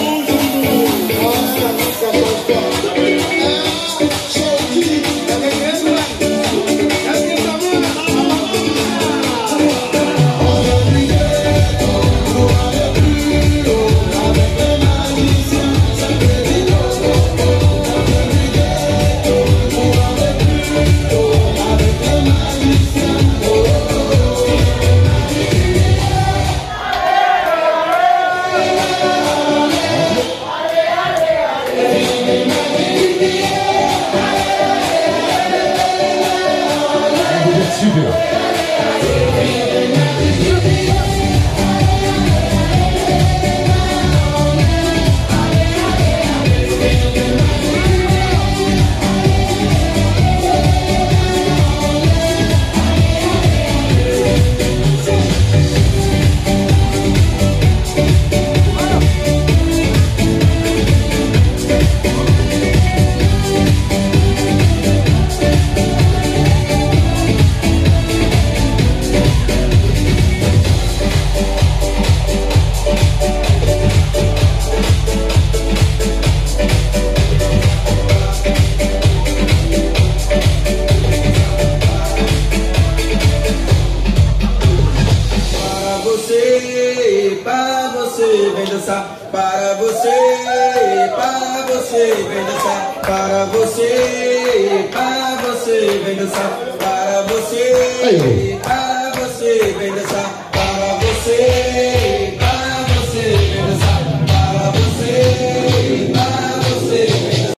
mim. Impossível. Para você, vem dançar. Para você, para você, vem dançar. Para você, para você, vem dançar. Para você, para você, vem dançar.